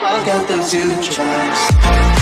I got those two tracks.